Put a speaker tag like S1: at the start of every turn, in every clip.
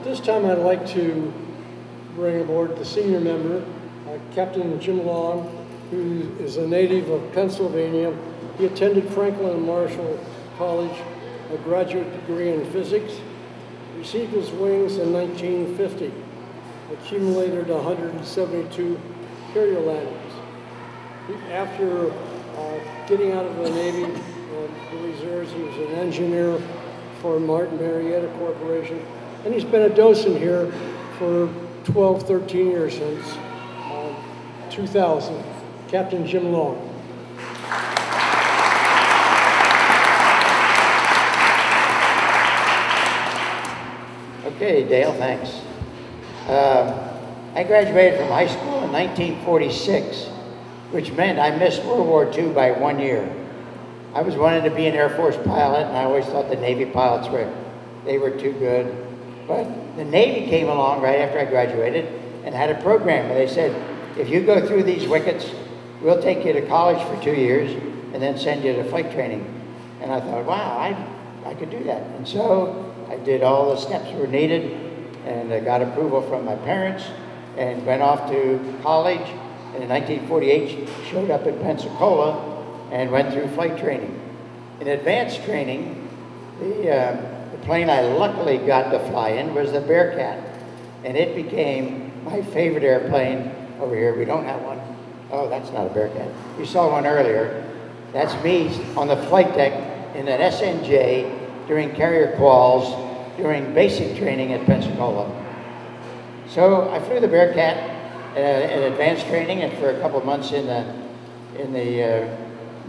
S1: At this time, I'd like to bring aboard the senior member, uh, Captain Jim Long, who is a native of Pennsylvania. He attended Franklin and Marshall College, a graduate degree in physics, received his wings in 1950, accumulated 172 carrier landings. After uh, getting out of the Navy, uh, the reserves, he was an engineer for Martin Marietta Corporation, and he's been a docent here for 12, 13 years since um, 2000. Captain Jim Long.
S2: Okay, Dale, thanks. Um, I graduated from high school in 1946, which meant I missed World War II by one year. I was wanting to be an Air Force pilot, and I always thought the Navy pilots were, they were too good. But the Navy came along right after I graduated and had a program where they said, if you go through these wickets, we'll take you to college for two years and then send you to flight training. And I thought, wow, I, I could do that. And so I did all the steps were needed and I got approval from my parents and went off to college. And in 1948, showed up in Pensacola and went through flight training. In advanced training, the, uh, plane I luckily got to fly in was the Bearcat. And it became my favorite airplane over here. We don't have one. Oh, that's not a Bearcat. You saw one earlier. That's me on the flight deck in an SNJ during carrier quals during basic training at Pensacola. So I flew the Bearcat in advanced training and for a couple months in the, in the uh,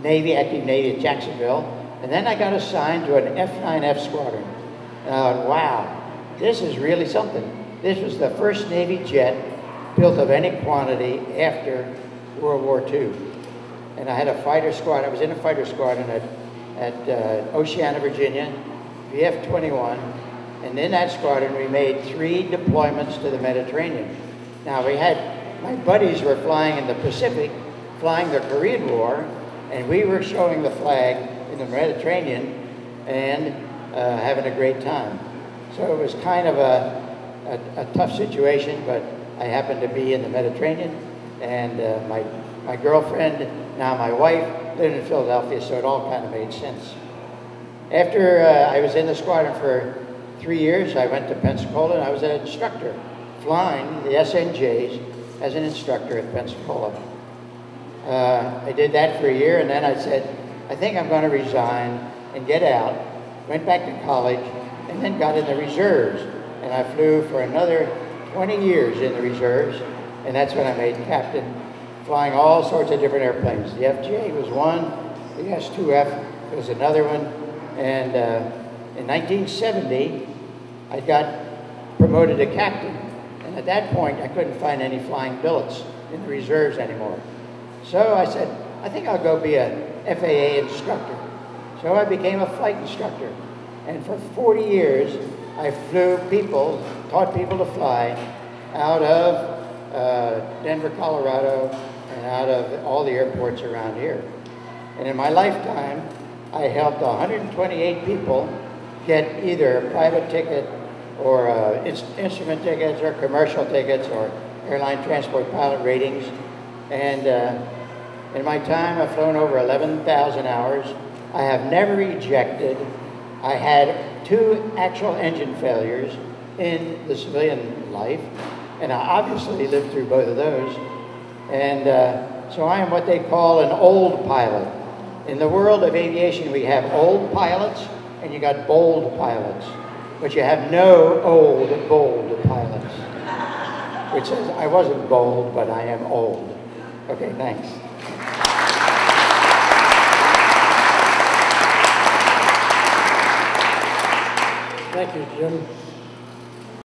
S2: Navy, active Navy at Jacksonville. And then I got assigned to an F-9F squadron. Wow, this is really something. This was the first Navy jet built of any quantity after World War II. And I had a fighter squad. I was in a fighter squadron at, at uh, Oceana, Virginia, VF-21. And in that squadron, we made three deployments to the Mediterranean. Now, we had, my buddies were flying in the Pacific, flying the Korean War, and we were showing the flag in the Mediterranean and uh, having a great time. So it was kind of a, a, a, tough situation, but I happened to be in the Mediterranean, and uh, my, my girlfriend, now my wife, lived in Philadelphia, so it all kind of made sense. After uh, I was in the squadron for three years, I went to Pensacola, and I was an instructor, flying the SNJs as an instructor at Pensacola. Uh, I did that for a year, and then I said, I think I'm going to resign and get out. Went back to college, and then got in the reserves. And I flew for another 20 years in the reserves, and that's when I made captain, flying all sorts of different airplanes. The FJ was one, the S2F was another one, and uh, in 1970, I got promoted to captain. And at that point, I couldn't find any flying billets in the reserves anymore. So I said, I think I'll go be a FAA instructor. So I became a flight instructor. And for 40 years, I flew people, taught people to fly out of uh, Denver, Colorado, and out of all the airports around here. And in my lifetime, I helped 128 people get either a private ticket or uh, instrument tickets or commercial tickets or airline transport pilot ratings. And uh, in my time, I've flown over 11,000 hours. I have never ejected. I had two actual engine failures in the civilian life, and I obviously lived through both of those. And uh, so I am what they call an old pilot. In the world of aviation, we have old pilots and you got bold pilots, but you have no old, bold pilots. Which says, I wasn't bold, but I am old. Okay, thanks.
S1: Thank you, Jim.